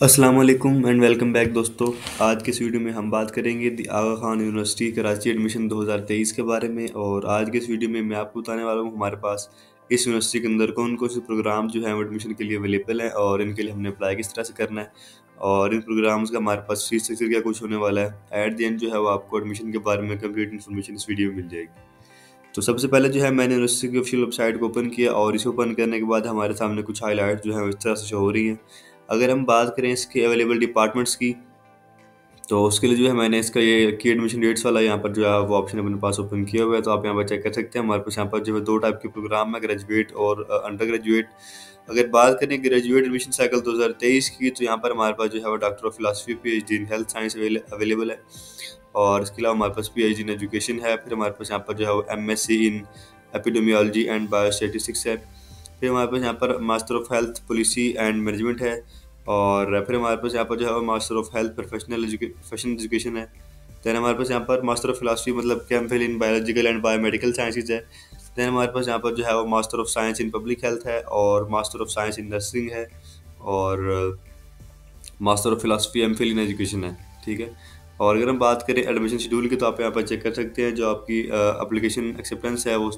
वालेकुम and welcome back दोस्तों। आज के इस वीडियो में हम बात करेंगे the Aga Khan university Karachi admission 2023 के बारे में और आज के इस वीडियो में मैं आपको बताने वाला हूँ हमारे पास इस यूनिवर्सिटी के अंदर कौन कौन से प्रोग्राम जो है एडमिशन के लिए अवेलेबल हैं और इनके लिए हमने अप्लाई किस तरह से करना है और इन प्रोग्राम्स का हमारे पास फ़ीस स्ट्रक्चर क्या कुछ होने वाला है। एट द एंड जो है वो आपको एडमिशन के बारे में कंप्लीट इन्फॉर्मेशन इस वीडियो में मिल जाएगी। तो सबसे पहले जो है मैंने यूनिवर्सिटी की ऑफिशियल वेबसाइट को ओपन किया और इसे ओपन करने के बाद हमारे सामने कुछ हाईलाइट जो है इस तरह से शो हो रही हैं। अगर हम बात करें इसके अवेलेबल डिपार्टमेंट्स की तो उसके लिए जो है मैंने इसका ये की एडमिशन डेट्स वाला यहाँ पर जो है वो ऑप्शन अपने पास ओपन किया हुआ है। तो आप यहाँ पर चेक कर सकते हैं। हमारे पास यहाँ पर जो है दो टाइप के प्रोग्राम है ग्रेजुएट और अंडर ग्रेजुएट अगर बात करें ग्रेजुएट एडमिशन साइकिल 2023 की तो यहाँ पर हमारे पास जो है वो doctor of philosophy P H D in health science available है। और इसके अलावा हमारे पास P H D in education है। फिर हमारे पास यहाँ पर जो है वो M S C in epidemiology and biostatistics है। फिर हमारे पास यहाँ पर master of health policy and management है और फिर हमारे पास यहाँ पर जो है master of health professional professional education है। दैन हमारे पास यहाँ पर मास्टर ऑफ़ फिलासफी मतलब cam phil in biological and biomedical sciences है। दैन हमारे पास यहाँ पर जो है वो master of science in public health है और master of science in nursing है और master of philosophy M phil in education है, ठीक है? और अगर हम बात करें एडमिशन शेड्यूल की तो आप यहाँ पर चेक कर सकते हैं जो आपकी अप्लीकेशन एक्सेप्टेंस है, वो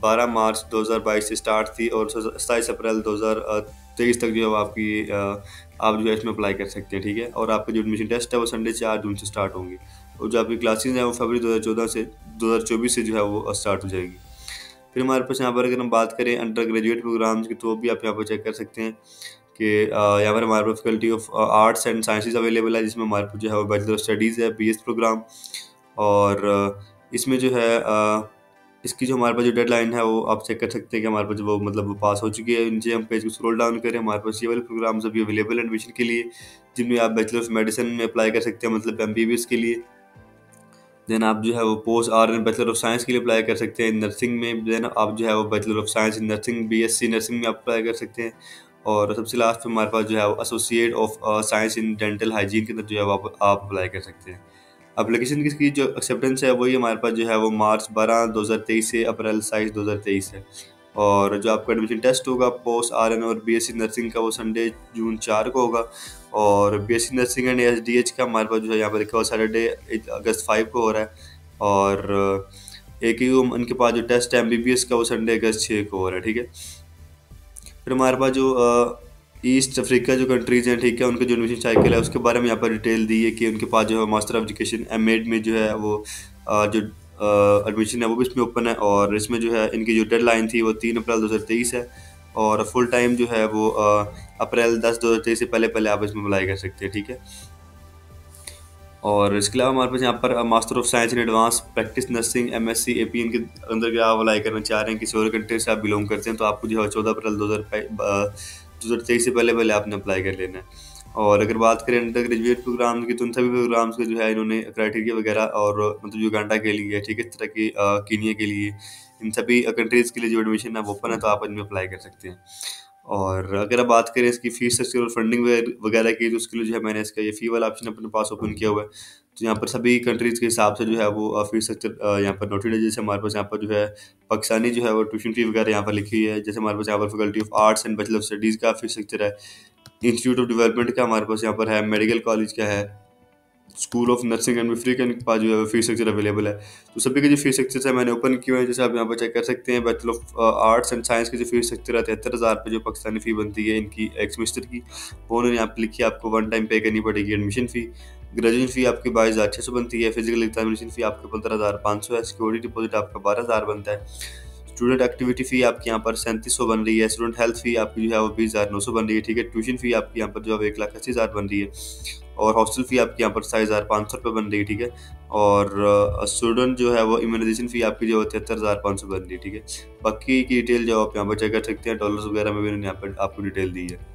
12 मार्च 2022 से स्टार्ट थी और सताईस अप्रैल 2023 तक जो है आपकी आप जो है इसमें अप्लाई कर सकते हैं, ठीक है? और आपका जो एडमिशन टेस्ट है वो संडे चार जून से स्टार्ट होंगी। और जो आपकी क्लासेज हैं वो फरवरी दो हज़ार चौदह से, दो हज़ार चौबीस से जो है वो स्टार्ट हो जाएगी। फिर हमारे पास यहाँ पर अगर हम बात करें अंडर ग्रेजुएट प्रोग्राम्स की तो भी आप यहाँ पर चेक कर सकते हैं कि यहाँ पर हमारे पास faculty of arts and sciences available है, जिसमें हमारे पास जो है वो बैचलर ऑफ़ स्टडीज़ है बी प्रोग्राम और इसमें जो है इसकी जो हमारे पास जो डेडलाइन है, वो आप चेक कर सकते हैं कि हमारे पास वो मतलब वो पास हो चुकी है। नीचे हम पेज को स्क्रॉल डाउन करें, हमारे पास ये वाले प्रोग्राम्स अभी अवेलेबल है एडमिशन के लिए, जिनमें आप बैचलर ऑफ़ मेडिसिन में अप्लाई कर सकते हैं मतलब एमबीबीएस के लिए। देन आप जो है वो post R N bachelor of science के लिए अप्लाई कर सकते हैं नर्सिंग में। देन आप जो है वो bachelor of science in nursing B S C nursing में आप अप्लाई कर सकते हैं। और सबसे लास्ट में हमारे पास जो है वो associate of science in dental hygiene के अंदर जो है वो आप अप्लाई कर सकते हैं। एप्लीकेशन की जो एक्सेप्टेंस है, वही हमारे पास जो है वो मार्च बारह, दो हज़ार तेईस से अप्रैल साइज़ दो हज़ार तेईस है। और जो आपका एडमिशन टेस्ट होगा पोस्ट आर एन और बी एस सी नर्सिंग का वो संडे जून चार को होगा। और B S C nursing and S D H का हमारे पास जो है, यहाँ पर देखा हुआ सैटरडे अगस्त फाइव को हो रहा है। और एक ही उनके पास जो टेस्ट है एम बी बी एस का वो संडे अगस्त छः को हो रहा है, ठीक है? फिर हमारे पास जो ईस्ट अफ्रीका जो कंट्रीज़ हैं, ठीक है, उनका जो एडमिशन साइकिल है, उसके बारे में यहाँ पर डिटेल दी है कि उनके पास जो है मास्टर ऑफ़ एजुकेशन एम में जो है वो जो एडमिशन है, वो भी इसमें ओपन है और इसमें जो है इनकी जो डेड लाइन थी वो तीन अप्रैल दो हज़ार तेईस है और फुल टाइम जो है वो अप्रैल दस दो हज़ार तेईस से पहले पहले आप इसमें अप्लाई कर सकते हैं, ठीक है? और इसके अलावा हमारे पास यहाँ पर master of science in advance practice nursing M S C A P N के अंदर क्या आप अप्लाई करना चाह रहे हैं, किसी और कंट्री से आप बिलोंग करते हैं तो आपको जो है चौदह अप्रैल दो हज़ार दो हज़ार तेईस से पहले पहले आपने अप्लाई कर लेना है। और अगर बात करें अंडर ग्रेजुएट प्रोग्राम की तो उन सभी प्रोग्राम्स के जो है इन्होंने क्राइटेरिया वगैरह और मतलब युगांडा के लिए ठीक है, इस तरह की कीनिया के लिए, इन सभी कंट्रीज़ के लिए जो एडमिशन है वो ओपन है तो आप इनमें अप्लाई कर सकते हैं। और अगर आप बात करें इसकी फ़ीस स्ट्रक्चर और फंडिंग वगैरह की तो उसके लिए जो है मैंने इसका ये फ़ी वाला ऑप्शन अपने पास ओपन किया हुआ है। तो यहाँ पर सभी कंट्रीज़ के हिसाब से जो है वो फ़ीस स्ट्रक्चर यहाँ पर नोटेड है। जैसे हमारे पास यहाँ पर जो है पाकिस्तानी जो है वो ट्यूशन फ़ी वगैरह यहाँ पर लिखी हुई है। जैसे हमारे पास यहाँ पर faculty of arts and bachelor of studies का फ़ीस स्ट्रक्चर है। इंस्टीट्यूट ऑफ़ डेवलपमेंट का हमारे पास यहाँ पर है। मेडिकल कॉलेज का है। School of nursing and midwifery के पास जो है फ़ीस स्ट्रक्चर अवेलेबल है। तो सभी के जो फ़ीस स्ट्रक्चर है, मैंने ओपन किए हैं। जैसे आप यहाँ पर चेक कर सकते हैं bachelor of arts and science की जो फ़ीस स्ट्रक्चर है, तिहत्तर हज़ार रुपये जो पाकिस्तानी फ़ी बनती है इनकी एक सेमेस्टर की। वो उन्होंने यहाँ पर लिखी आपको वन टाइम पे करनी पड़ेगी एडमिशन फ़ी ग्रेजुएशन फ़ी आपकी बाईस हज़ार छः सौ बनती है, फ़िज़िकल एग्जामिनेशन फ़ी आपका पंद्रह हज़ार पाँच सौ है, सिक्योरिटी डिपॉजिट आपका बारह हज़ार बनता है। स्टूडेंट एक्टिविटी फ़ी आपके यहाँ पर सैंतीस सौ बन रही है, स्टूडेंट हेल्थ फ़ी आपकी जो है वो बीस हज़ार नौ सौ बन रही है, ठीक है। ट्यूशन फ़ी आपके यहाँ पर जो है एक लाख अस्सी हज़ार बन रही है और हॉस्टल फ़ी आपके यहाँ पर सात हज़ार पाँच सौ रुपये बन रही है, ठीक है। और स्टूडेंट जो है वो इम्यूनाइजेशन फ़ी आपकी जो है तिहत्तर हज़ार पाँच सौ बन रही है, ठीक है। बाकी की डिटेल जो आप यहाँ पर चेक कर सकते हैं, डॉलर्स वगैरह में भी उन्होंने यहाँ पर आपको डिटेल दी है।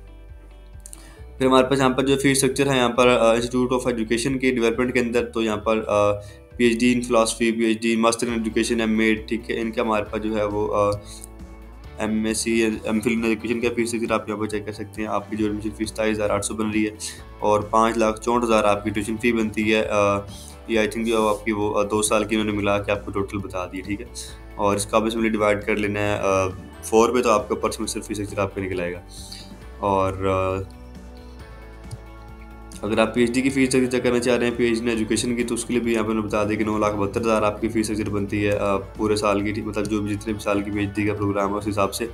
फिर हमारे पास यहाँ पर जो फ़ीस स्ट्रक्चर है, यहाँ पर इंस्टीट्यूट ऑफ़ एजुकेशन के डेवलपमेंट के अंदर तो यहाँ पर P H D in philosophy P H D master in education M Ed ठीक है, इनका हमारे पास जो है वो M S C M phil in education का फ़ीस स्ट्रक्चर आप यहाँ पर चेक कर सकते हैं। आपकी जो एडमिशन फ़ीस था हज़ार आठ सौ बन रही है और पाँच लाख चौंठ हज़ार आपकी ट्यूशन फ़ी बनती है ये आई थिंक जो आपकी वो दो साल की उन्होंने मिला के आपको टोटल बता दी ठीक है। और इसका आप इसमें डिवाइड कर लेना है फोर पे तो आपका पर सेमेस्टर फ़ीस स्ट्रक्चर आपका निकल आएगा। और अगर आप पीएचडी की फ़ीस स्ट्रक्चर करना चाह रहे हैं पीएचडी एजुकेशन की तो उसके लिए भी यहाँ पर बता दें कि नौ लाख बहत्तर हज़ार आपकी फ़ीस स्ट्रक्चर बनती है पूरे साल की मतलब जो भी जितने भी साल की पीएचडी का प्रोग्राम है, उस हिसाब से।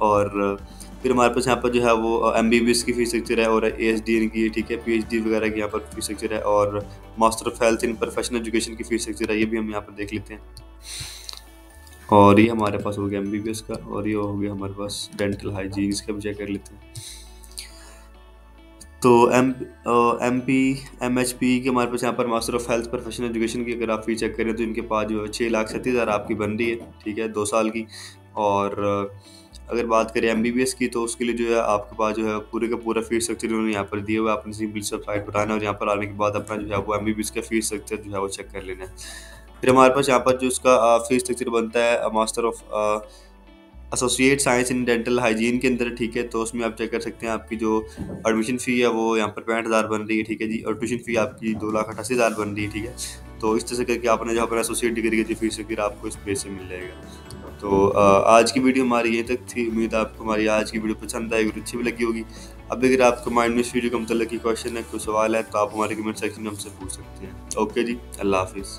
और, फिर हमारे पास यहाँ पर जो है वो एम बी बी एस की फ़ीस स्ट्रक्चर है और ए एस डी की, ठीक है पी एच डी वगैरह की यहाँ पर फ़ीस स्ट्रक्चर है और master of health in professional education की फ़ीस स्ट्रक्चर है, ये भी हम यहाँ पर देख लेते हैं। और ये हमारे पास हो गया एम बी बी एस का और ये हो गया हमारे पास डेंटल हाइजीन इसका भी चेक कर लेते हैं। तो M M P M H P के हमारे पास यहाँ पर master of health professional education की अगर आप फ़ी चेक करें तो इनके पास जो है छः लाख सत्तीस हज़ार आपकी बन रही है, ठीक है, दो साल की। और अगर बात करें एम बी बी एस की तो उसके लिए जो है आपके पास जो है पूरे का पूरा फ़ीस स्ट्रक्चर उन्होंने यहाँ पर दिया हुआ है। आपने सिंपल वेबसाइट पर आना और यहाँ पर आने के बाद अपना जो है वो एम बी बी एस का फ़ीस स्ट्रक्चर जो है वो चेक कर लेना है। फिर हमारे पास यहाँ पर जो उसका फ़ीस स्ट्रक्चर बनता है master of associate science in dental hygiene के अंदर, ठीक है? तो उसमें आप चेक कर सकते हैं आपकी जो एडमिशन फ़ी है वो यहाँ पर पैंठ हज़ार बन रही है, ठीक है जी? और ट्यूशन फ़ी आपकी दो लाख अठासी हज़ार बन रही है, ठीक है? तो इस तरह से करके आपने जो अपना एसोसिएट डिग्री की फ़ीस फिर आपको इस पेज से मिल जाएगा। तो आज की वीडियो हमारी यहीं तक थी। उम्मीद आपको हमारी आज की वीडियो पसंद आएगी और अच्छी भी लगी होगी। अब अगर आपको माइंड में इस वीडियो का मतलब की क्वेश्चन है, कोई सवाल है तो आप हमारे कमेंट सेक्शन में हमसे पूछ सकते हैं। ओके जी? अल्लाह हाफिज़।